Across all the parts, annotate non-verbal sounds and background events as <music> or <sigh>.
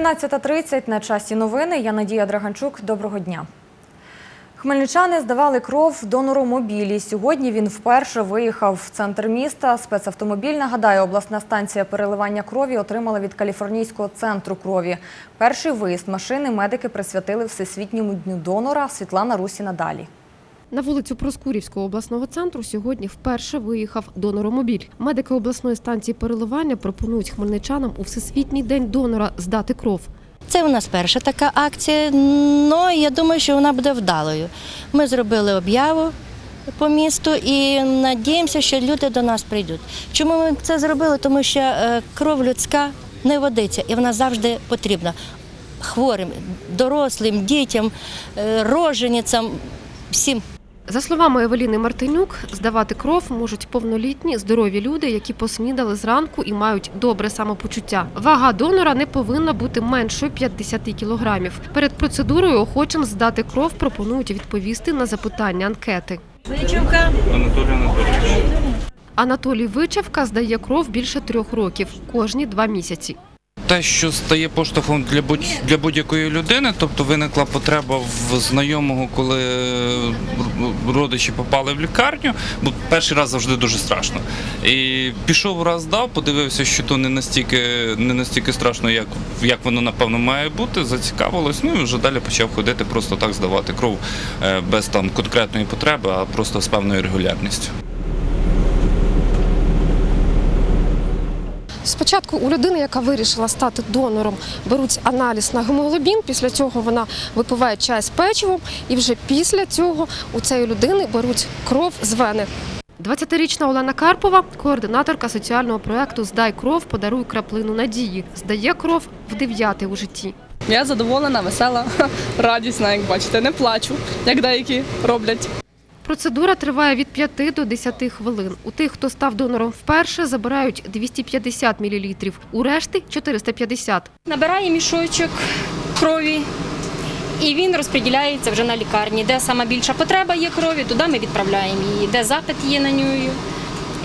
13.30 на часі новини. Я Надія Драганчук. Доброго дня. Хмельничани здавали кров донору мобілі. Сьогодні він вперше виїхав в центр міста. Спецавтомобіль, нагадаю, обласна станція переливання крові отримала від Каліфорнійського центру крові. Перший виїзд машини медики присвятили Всесвітньому дню донора. Світлана Русіна далі. На вулицю Проскурівського обласного центру сьогодні вперше виїхав доноромобіль. Медики обласної станції переливання пропонують хмельничанам у Всесвітній день донора здати кров. Це у нас перша така акція, але я думаю, що вона буде вдалою. Ми зробили об'яву по місту і надіємося, що люди до нас прийдуть. Чому ми це зробили? Тому що е, кров людська не водиться і вона завжди потрібна хворим, дорослим, дітям, е, роженицям, всім. За словами Евеліни Мартинюк, здавати кров можуть повнолітні здорові люди, які поснідали зранку і мають добре самопочуття. Вага донора не повинна бути меншою 50 кілограмів. Перед процедурою охочим здати кров пропонують відповісти на запитання анкети. Анатолій Анатолійович. Анатолій Вичавка здає кров більше трьох років, кожні два місяці. Те, що стає поштовхом для будь для будь-якої людини, тобто виникла потреба в знайомого, коли е, родичі попали в лікарню, бо перший раз завжди дуже страшно. І пішов раз дав, подивився, що то не настільки не настільки страшно, як, як воно напевно має бути. Зацікавилось. Ну і вже далі почав ходити, просто так здавати кров е, без там конкретної потреби, а просто з певною регулярністю. Спочатку у людини, яка вирішила стати донором, беруть аналіз на гемоглобін. Після цього вона випиває чай з печивом, і вже після цього у цієї людини беруть кров з вени. 20-річна Олена Карпова, координаторка соціального проекту Здай кров, подаруй краплину надії. Здає кров в дев'яте у житті. Я задоволена, весела, <laughs> радісна, як бачите, не плачу, як деякі роблять. Процедура триває від 5 до 10 хвилин. У тих, хто став донором вперше, забирають 250 мл, у решти 450. Набирає мішочок крові, і він розподіляється вже на лікарні. Де сама більша потреба є крові, туди ми відправляємо її, де запит є на нього.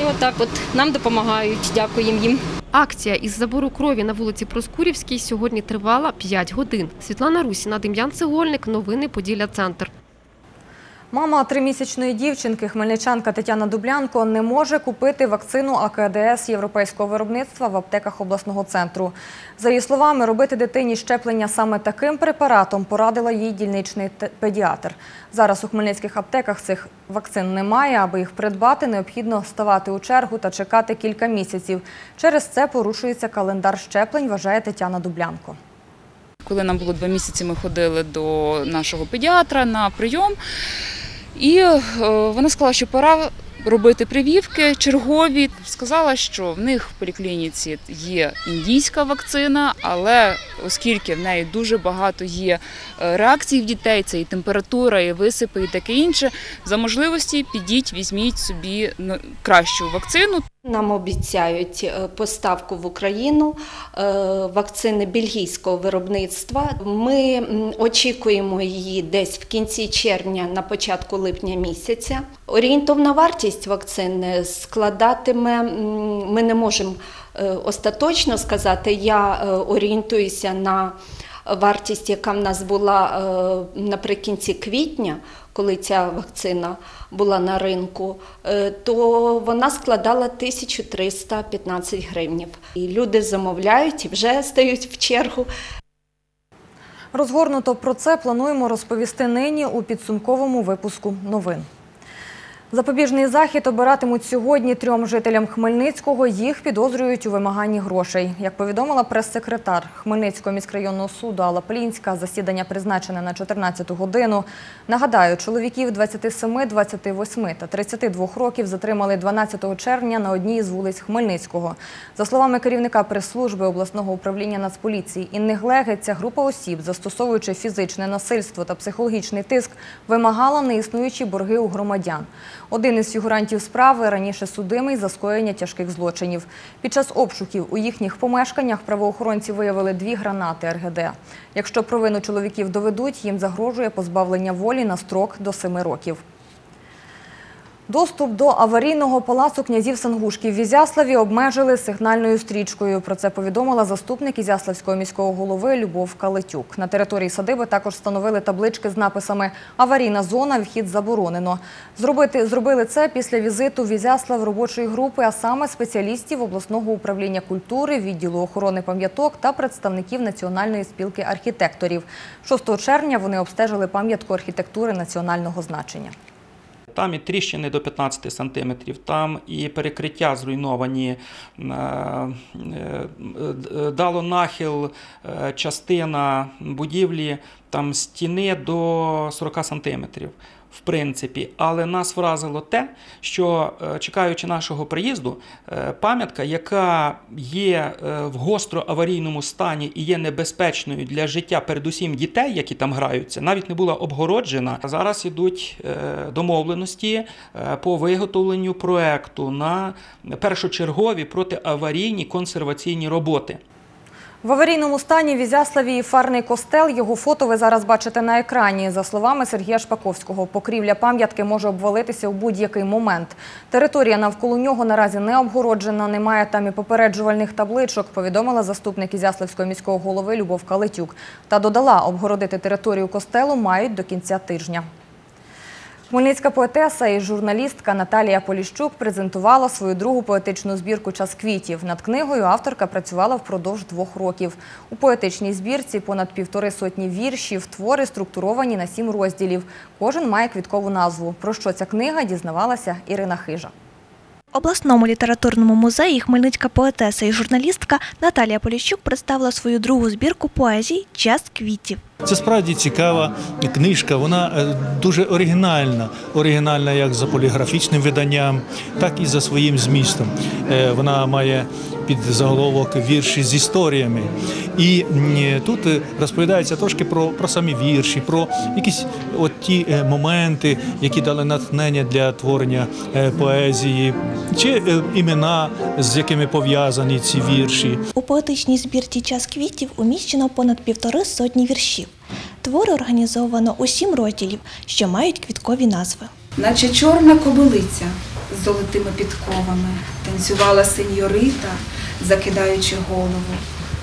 І отак от нам допомагають, дякуємо їм. Акція із забору крові на вулиці Проскурівській сьогодні тривала 5 годин. Світлана Русіна, Дем'ян Цегольник, новини Поділля Центр. Мама тримісячної дівчинки, хмельничанка Тетяна Дублянко, не може купити вакцину АКДС європейського виробництва в аптеках обласного центру. За її словами, робити дитині щеплення саме таким препаратом порадила їй дільничний педіатр. Зараз у хмельницьких аптеках цих вакцин немає. Аби їх придбати, необхідно ставати у чергу та чекати кілька місяців. Через це порушується календар щеплень, вважає Тетяна Дублянко. Коли нам було два місяці, ми ходили до нашого педіатра на прийом, і е, вона сказала, що пора робити прививки чергові. Сказала, що в них в поліклініці є індійська вакцина, але оскільки в неї дуже багато є е, реакцій в дітей, це і температура, і висипи, і таке інше. За можливості підіть, візьміть собі кращу вакцину. Нам обіцяють е, поставку в Україну е, вакцини бельгійського виробництва. Ми очікуємо її десь в кінці червня, на початку липня місяця. Орієнтовна вартість вакцини складатиме, ми не можемо е, остаточно сказати. Я орієнтуюся на вартість, яка в нас була е, наприкінці квітня, коли ця вакцина була на ринку, е, то вона складала 1315 гривнів. І люди замовляють і вже стають в чергу. Розгорнуто про це плануємо розповісти нині у підсумковому випуску новин. Запобіжний захід обиратимуть сьогодні трьом жителям Хмельницького. Їх підозрюють у вимаганні грошей. Як повідомила прес-секретар Хмельницького міськрайонного суду Алла Плінська, засідання призначене на 14 годину. Нагадаю, чоловіків 27, 28 та 32 років затримали 12 червня на одній з вулиць Хмельницького. За словами керівника прес-служби обласного управління Нацполіції Інни Глеги, ця група осіб, застосовуючи фізичне насильство та психологічний тиск, вимагала неіснуючі борги у громадян. Один із фігурантів справи раніше судимий за скоєння тяжких злочинів. Під час обшуків у їхніх помешканнях правоохоронці виявили дві гранати РГД. Якщо провину чоловіків доведуть, їм загрожує позбавлення волі на строк до семи років. Доступ до аварійного палацу князів Сангушків в Ізяславі обмежили сигнальною стрічкою. Про це повідомила заступник Ізяславського міського голови Любов Калетюк. На території садиби також встановили таблички з написами «Аварійна зона, вхід заборонено». Зробити, зробили це після візиту в Ізяслав робочої групи, а саме спеціалістів обласного управління культури, відділу охорони пам'яток та представників Національної спілки архітекторів. 6 червня вони обстежили пам'ятку архітектури національного значення. Там і тріщини до 15 сантиметрів, там і перекриття зруйновані, е, е, е, дало нахил частина будівлі, там стіни до 40 сантиметрів. В принципі, але нас вразило те, що е, чекаючи нашого приїзду, е, пам'ятка, яка є е, в гостро аварійному стані і є небезпечною для життя, передусім дітей, які там граються, навіть не була обгороджена. Зараз ідуть домовленості по виготовленню проекту на першочергові протиаварійні консерваційні роботи. В аварійному стані в Ізяславі фарний костел. Його фото ви зараз бачите на екрані. За словами Сергія Шпаковського, покрівля пам'ятки може обвалитися у будь-який момент. Територія навколо нього наразі не обгороджена, немає там і попереджувальних табличок, повідомила заступник Ізяславського міського голови Любов Калитюк. Та додала, обгородити територію костелу мають до кінця тижня. Хмельницька поетеса і журналістка Наталія Поліщук презентувала свою другу поетичну збірку «Час квітів». Над книгою авторка працювала впродовж двох років. У поетичній збірці понад півтори сотні віршів, твори структуровані на сім розділів. Кожен має квіткову назву. Про що ця книга дізнавалася Ірина Хижа. Обласному літературному музеї хмельницька поетеса і журналістка Наталія Поліщук представила свою другу збірку поезій Час квітів. Це справді цікава книжка. Вона е, дуже оригінальна. Оригінальна як за поліграфічним виданням, так і за своїм змістом. Е, Вона має під заголовок вірші з історіями. І тут е, розповідається трошки про, про самі вірші, про якісь от ті е, моменти, які дали натхнення для творення е, поезії, чи імена, з якими пов'язані ці вірші. У поетичній збірці Час квітів уміщено понад півтори сотні віршів. Твори організовано у сім розділів, що мають квіткові назви. наче чорна кобилиця з золотими підковами, танцювала сеньорита, закидаючи голову.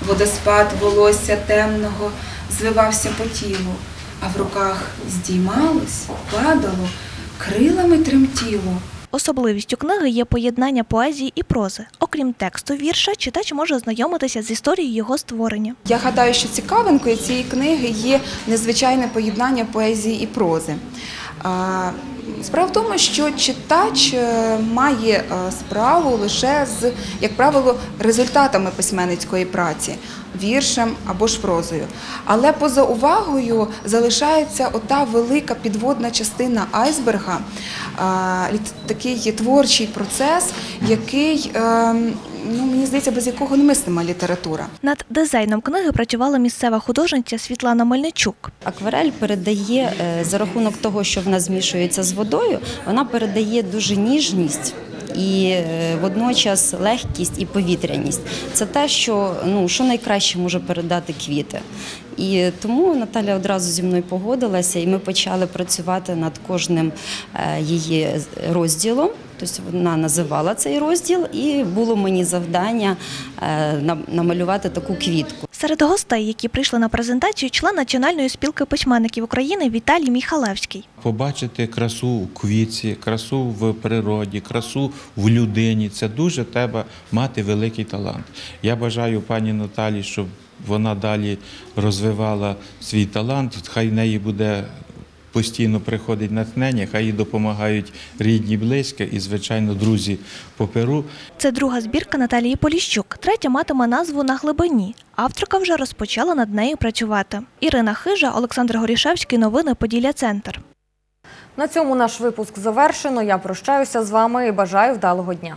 Водоспад волосся темного звивався по тілу, а в руках здіймалось, падало, крилами тремтіло. Особливістю книги є поєднання поезії і прози. Окрім тексту вірша, читач може ознайомитися з історією його створення. Я гадаю, що цікавинкою цієї книги є незвичайне поєднання поезії і прози. Справа в тому, що читач е, має е, справу лише з, як правило, результатами письменницької праці, віршем або ж прозою. Але поза увагою залишається ота велика підводна частина айсберга, літ- такий творчий процес, який, е, ну, мені здається, без якого не мислима література. Над дизайном книги працювала місцева художниця Світлана Мельничук. Акварель передає е, за рахунок того, що вона змішується з водою, вона передає дуже ніжність. І е, водночас легкість і повітряність це те, що ну що найкраще може передати квіти. І тому Наталя одразу зі мною погодилася, і ми почали працювати над кожним е, її розділом. Тобто вона називала цей розділ, і було мені завдання е, намалювати таку квітку. Серед гостей, які прийшли на презентацію, член Національної спілки письменників України Віталій Міхалевський. Побачити красу у квітці, красу в природі, красу в людині це дуже треба мати великий талант. Я бажаю пані Наталі, щоб вона далі розвивала свій талант. Хай в неї буде постійно приходить натхнення, хай їй допомагають рідні, близькі і, звичайно, друзі по перу. Це друга збірка Наталії Поліщук. Третя матиме назву На глибині. Авторка вже розпочала над нею працювати. Ірина Хижа, Олександр Горішевський. Новини Поділля Центр. На цьому наш випуск завершено. Я прощаюся з вами і бажаю вдалого дня.